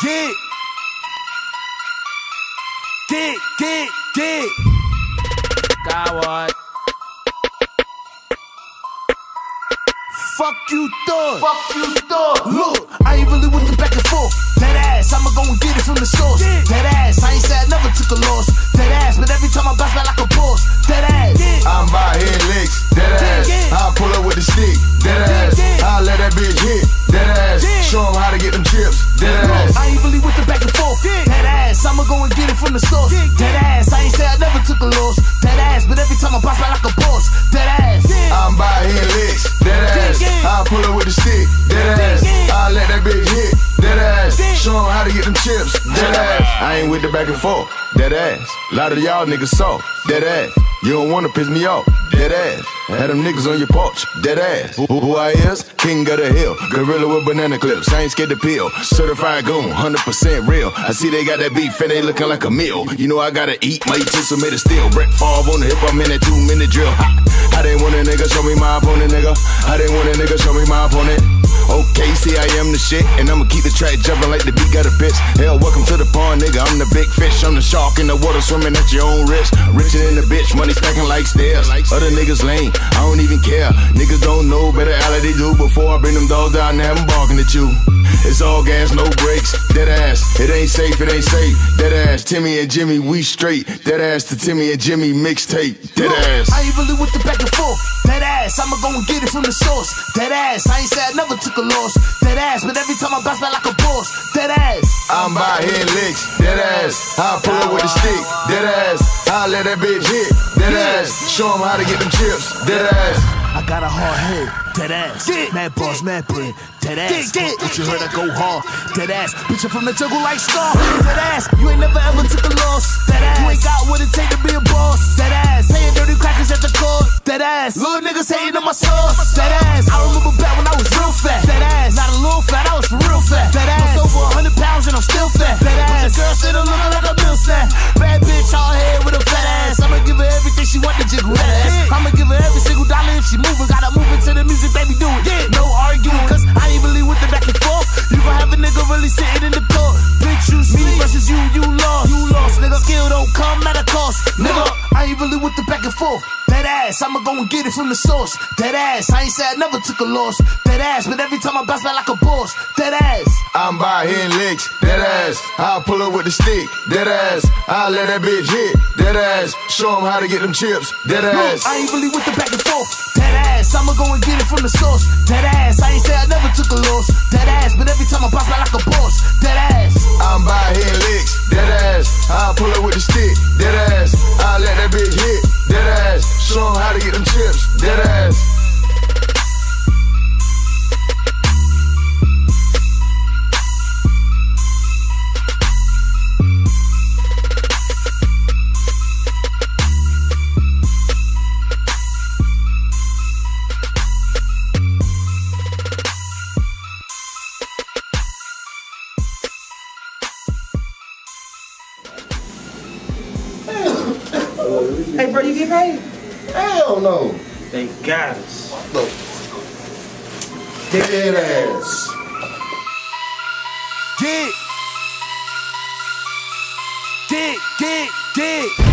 Get. Get, get, get. Coward. Fuck you thought. Fuck you thought. Look, I ain't really with the back and forth. That ass, I'ma go and get it from the source. Yeah. With the back and forth, that ass. A lot of y'all niggas soft, Dead ass. You don't wanna piss me off, Dead ass. Had them niggas on your porch, Dead ass. Who, who I is? King of the hill. Gorilla with banana clips. I ain't scared to peel. Certified goon, 100% real. I see they got that beef and they looking like a meal. You know I gotta eat, my utensil made of steel. Brett Favre on the hip, I'm in that two minute drill. Ha. I didn't want a nigga, show me my opponent, nigga. I didn't want a nigga, show me my opponent. Okay, see, I am the shit, and I'ma keep the track jumping like the beat got a bitch. Hell, welcome to the pond, nigga. I'm the big fish, I'm the shark in the water, swimming at your own risk. Richer than the bitch, money stacking like stairs. Other niggas lame, I don't even care. Niggas don't know better how they do before I bring them dogs out and have them barking at you. It's all gas, no brakes. Dead ass, it ain't safe, it ain't safe. Dead ass, Timmy and Jimmy, we straight. Dead ass to Timmy and Jimmy mixtape. Dead Look, ass. I ain't really with the back and forth. Ass, I'ma go and get it from the source. That ass, I ain't say I never took a loss. That ass, but every time I bounce back like a boss. That ass. I'm by head licks, dead ass. I'll pull up with a stick, dead ass. I'll let that bitch hit, dead ass. Show 'em how to get them chips, dead ass. I got a hard head, dead ass. Mad boss, mad brain, dead ass. What you heard, I go hard, dead ass. Bitch, I'm from the jungle like Star. Dead ass, you ain't never ever took a loss. Dead ass, you ain't got what it take to be a boss. Dead ass, ass, little niggas hating on my sauce. Dead ass, I remember back when I was real fat. Ass, I'ma go and get it from the source. That ass, I ain't say I never took a loss. That ass, but every time I bounce back like a boss. That ass. I'm by head licks, dead ass. I'll pull up with the stick, dead ass. I'll let that bitch hit, dead ass. Show 'em how to get them chips, dead ass. Look, I ain't really with the back and forth. That ass, I'ma go and get it from the source. That ass, I ain't say I never took a loss. That ass, but every time I bounce back like a boss. That ass. I'm by head licks, dead ass. I'll pull up with the stick, dead ass. I'll let that bitch Hey, bro, you get paid? Hell no. They got us. Dead ass. Get. Get, get, get.